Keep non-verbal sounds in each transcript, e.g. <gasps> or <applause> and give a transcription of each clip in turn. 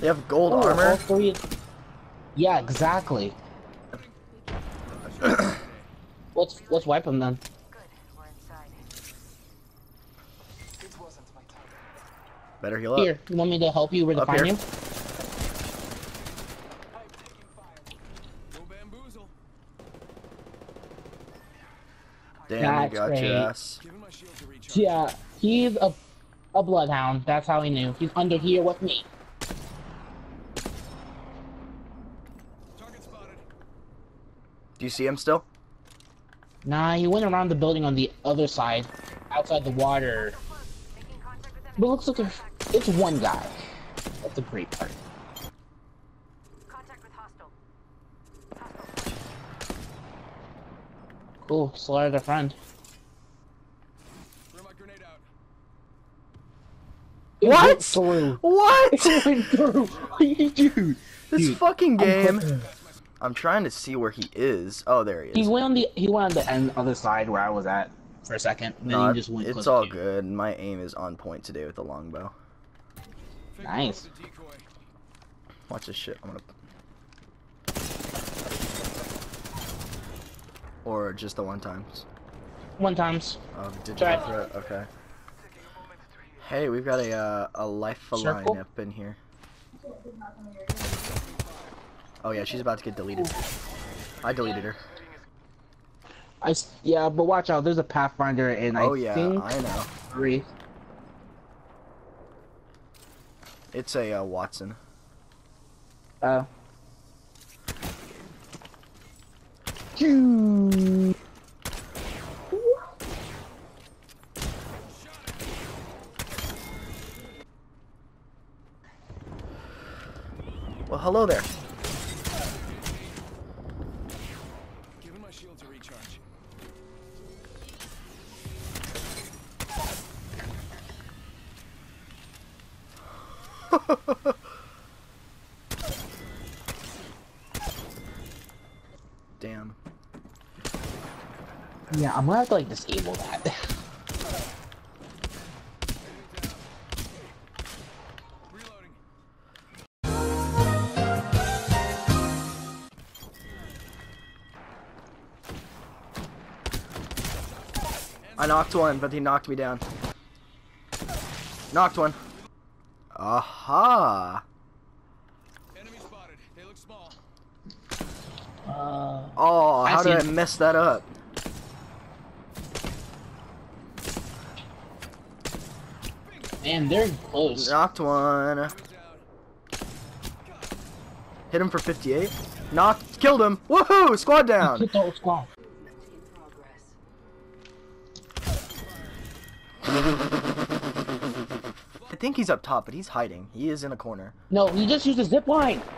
They have gold Oh, all armor. three- Yeah, exactly. <clears throat> let's let's wipe them then. Good, we're inside. Better heal up. Here, you want me to help you Up redefine here. you? Damn, That's you got great. your ass. Yeah, he's a a bloodhound. That's how he knew. He's under here with me. Do you see him still? Nah, he went around the building on the other side, outside the water. Making contact with But enemy. looks like it's one guy. That's a great part. Contact with hostile. Hostile. Cool, slaughtered a friend. Throw my grenade out. It What? went through. What? It went through. <laughs> What you this Dude, fucking game. I'm- trying to see where he is. Oh, there he is. He went on the he went on the end other side where I was at for a second. No, he just went. it's all good. My aim is on point today with the longbow. Nice. Watch this shit. I'm gonna. Or just the one times. One times. Oh, Try. go? Okay. Hey, we've got a uh, a Lifeline up in here. Oh yeah, she's about to get deleted. I deleted her. I s- yeah, but watch out. There's a Pathfinder and I oh yeah, think I know. three. It's a uh, Wattson. Uh. Choo. Well, hello there. <laughs> Damn. Yeah, I'm gonna have to like disable that. <laughs> I knocked one, but he knocked me down. Knocked one. Aha! Enemy spotted. They look small. Uh, Oh, I how did I mess that up? man, they're close. Knocked one. Hit him for 58. Knocked. Killed him. Woohoo! Squad down. Hit the whole squad. <laughs> In progress. I think he's up top, but he's hiding. He is in a corner. No, he just used a zip line. <gasps>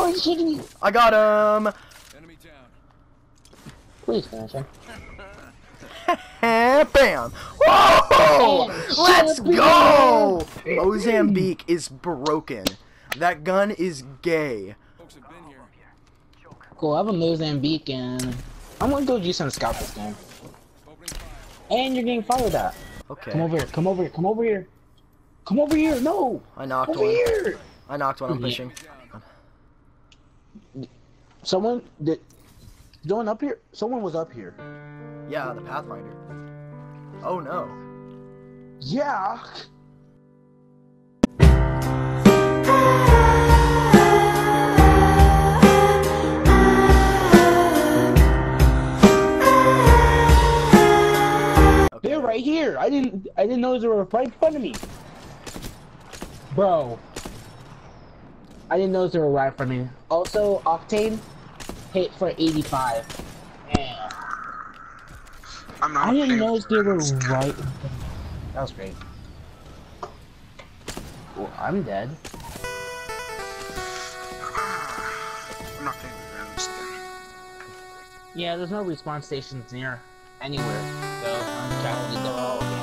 Oh, he's shooting you. I got him. Enemy down. Please finish <laughs> him. Bam! Whoa! Bam. Let's go! Mozambique is broken. That gun is gay. Folks have been here. Cool, I have a Mozambique and I'm gonna go do some scout this game. And you're getting fired at. Okay. Come over here, come over here, come over here. Come over here, no! I knocked Over one. here! I knocked one. I'm pushing. Someone did going up here? Someone was up here. Yeah, the Pathfinder. Oh no. Yeah! Okay. They're right here. I didn't I didn't know they were right in front of me. Bro. I didn't know they were right in front of me. Also, Octane hit for 85. Yeah. I'm not I didn't know they were right in front of me. That was great. Well, I'm dead. I'm not playing with. Yeah, there's no respawn stations near anywhere, so undoubtedly they're all